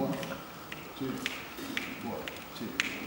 One, two, one, two.